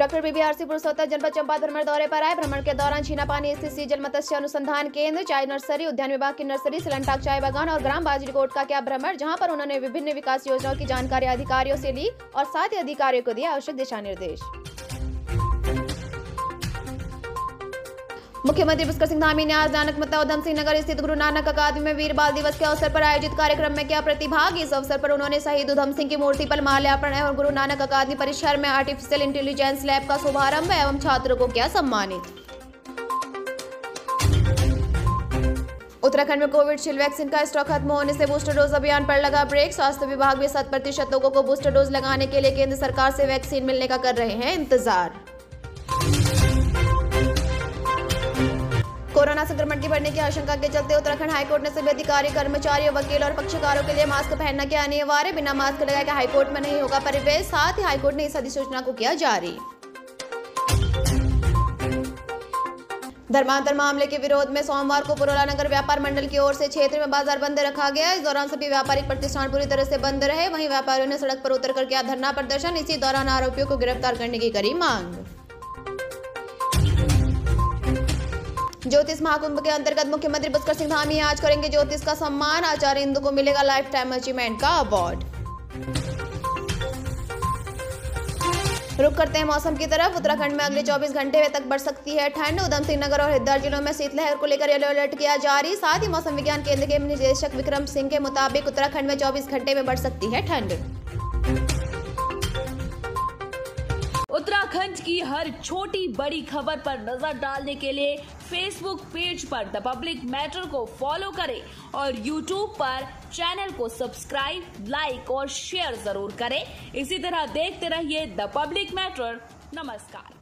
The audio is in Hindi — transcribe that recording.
डॉक्टर बीबीआरसी पुरुषोत्तर जनपद चंपा भ्रमण दौरे पर आए। भ्रमण के दौरान छीना पानी स्थित सी जल मत्स्य अनुसंधान केंद्र, चाय नर्सरी, उद्यान विभाग की नर्सरी सिलंटाक चाय बागान और ग्राम बाजरी बाजरीकोट का क्या भ्रमण, जहाँ पर उन्होंने विभिन्न विकास योजनाओं की जानकारी अधिकारियों से ली और साथ ही अधिकारियों को दिया आवश्यक दिशा निर्देश। मुख्यमंत्री पुष्कर सिंह धामी ने आज नानक मत्ता उधम सिंह नगर स्थित गुरु नानक अकादमी में वीर बाल दिवस के अवसर पर आयोजित कार्यक्रम में किया प्रतिभाग। इस अवसर पर उन्होंने शहीद उधम सिंह की मूर्ति पर माल्यार्पण और गुरु नानक अकादमी परिसर में आर्टिफिशियल इंटेलिजेंस लैब का शुभारंभ एवं छात्रों को किया सम्मानित। उत्तराखंड में कोविडशील्ड वैक्सीन का स्टॉक खत्म होने से बूस्टर डोज अभियान पर लगा ब्रेक। स्वास्थ्य विभाग भी शत प्रतिशत लोगों को बूस्टर डोज लगाने के लिए केंद्र सरकार से वैक्सीन मिलने का कर रहे हैं इंतज़ार। कोरोना संक्रमण की बढ़ने की आशंका के चलते उत्तराखंड हाईकोर्ट ने सभी अधिकारी, कर्मचारी वकील और पक्षकारों के लिए मास्क पहनना किया अनिवार्य? बिना मास्क लगाए के हाईकोर्ट में नहीं होगा परिवेश? साथ ही हाईकोर्ट ने इस अधिसूचना को किया जारी। धर्मांतर मामले के विरोध में सोमवार को पुरोला नगर व्यापार मंडल की ओर से क्षेत्र में बाज़ार बंद रखा गया। इस दौरान सभी व्यापारिक प्रतिष्ठान पूरी तरह से बंद रहे। वहीं व्यापारियों ने सड़क पर उतरकर किया धरना प्रदर्शन। इसी दौरान आरोपियों को गिरफ़्तार करने की करी मांग। ज्योतिष महाकुंभ के अंतर्गत मुख्यमंत्री पुष्कर सिंह धामी आज करेंगे ज्योतिष का सम्मान। आचार्य इंदु को मिलेगा लाइफ टाइम अचीवमेंट का अवार्ड रुक करते हैं मौसम की तरफ़। उत्तराखंड में अगले 24 घंटे तक बढ़ सकती है ठंड। उधम सिंह नगर और हरिद्वार जिलों में शीतलहर को लेकर येलो अलर्ट किया जारी। साथ ही मौसम विज्ञान केंद्र के निदेशक विक्रम सिंह के मुताबिक उत्तराखंड में 24 घंटे में बढ़ सकती है ठंड। उत्तराखंड की हर छोटी बड़ी खबर पर नज़र डालने के लिए फेसबुक पेज पर द पब्लिक मैटर को फॉलो करें और यूट्यूब पर चैनल को सब्सक्राइब लाइक और शेयर ज़रूर करें। इसी तरह देखते रहिए द पब्लिक मैटर नमस्कार।